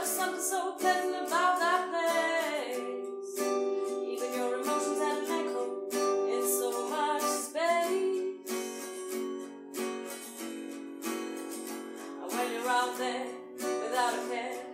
was something so pleasant about that place. Even your emotions had an echo in so much space. And when you're out there without a care.